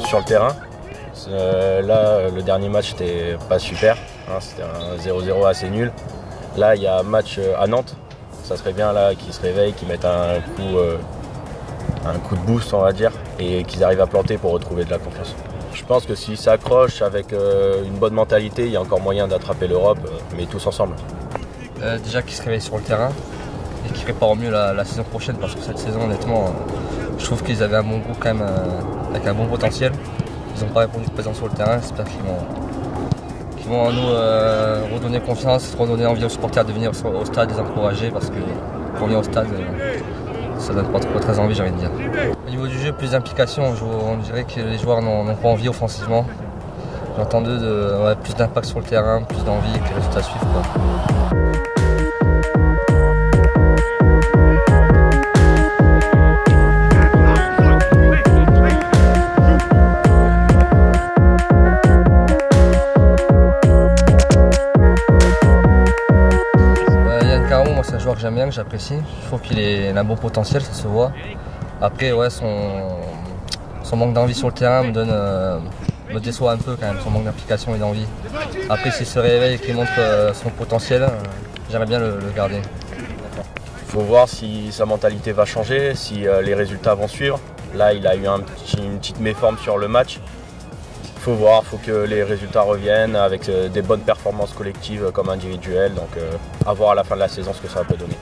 sur le terrain. Euh, là, le dernier match, c'était pas super. Hein, c'était un 0-0 assez nul. Là, il y a un match euh, à Nantes. Ça serait bien là qu'ils se réveillent, qu'ils mettent un coup, euh, un coup de boost, on va dire, et qu'ils arrivent à planter pour retrouver de la confiance. Je pense que s'ils s'accrochent avec une bonne mentalité, il y a encore moyen d'attraper l'Europe, mais tous ensemble. déjà qu'ils se réveillent sur le terrain, et qu'ils préparent au mieux la, saison prochaine parce que cette saison, honnêtement, je trouve qu'ils avaient un bon groupe quand même avec un bon potentiel. Ils n'ont pas répondu présent sur le terrain, j'espère qu'ils vont, vont nous euh, redonner confiance, redonner envie aux supporters de venir au stade, les encourager parce que pour venir au stade, euh, ça donne pas très envie j'ai envie de dire. Au niveau du jeu, plus d'implication, on dirait que les joueurs n'ont pas envie offensivement. J'entends d'eux de, plus d'impact sur le terrain, plus d'envie que les résultats suivent. C'est un joueur que j'aime bien, que j'apprécie. Je trouve qu'il a un bon potentiel, ça se voit. Après, ouais, son, manque d'envie sur le terrain euh, me déçoit un peu quand même, son manque d'implication et d'envie. Après, s'il se réveille et qu'il montre euh, son potentiel, euh, j'aimerais bien le, garder. Il faut voir si sa mentalité va changer, si les résultats vont suivre. Là, il a eu une petite méforme sur le match faut voir, faut que les résultats reviennent avec euh, des bonnes performances collectives comme individuelles. Donc euh, à voir à la fin de la saison ce que ça peut donner.